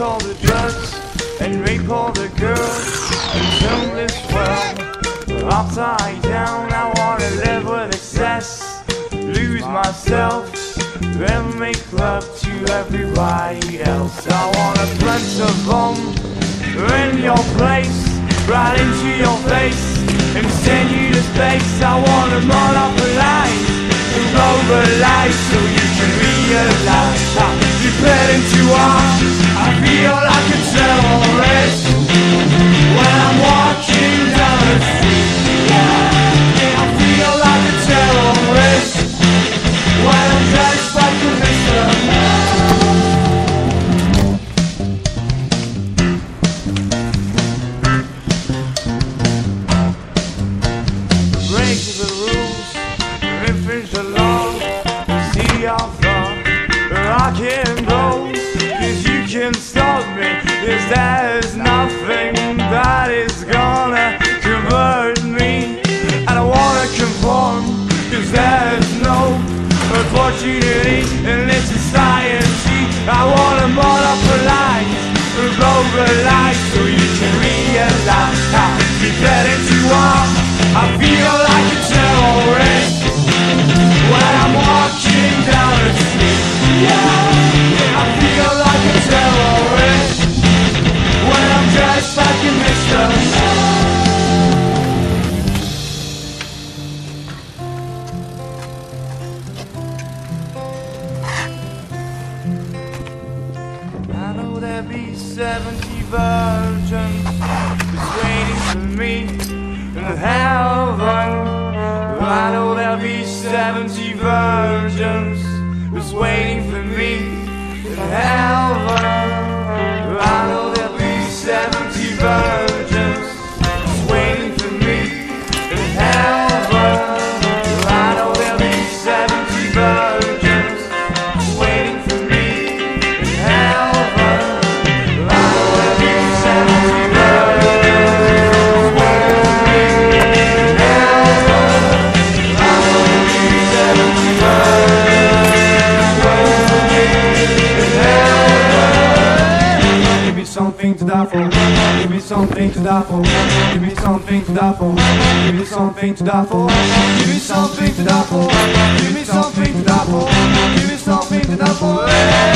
take all the drugs and rape all the girls and turn this world upside down. I wanna live with excess, lose myself, then make love to everybody else. I wanna plant a bomb in your place, right into your face, and send you to space. I wanna monopolize globalize so you I can go. Cause you can stop me. Cause there's nothing that is gonna be 70 virgins just waiting for me in heaven. I know there'll be 70 virgins just waiting for me in heaven. something to die for. Give me something to die for. Give me something to die for. Give me something to die for. Give me something to die for. Give me something to die for. Give me something to die for.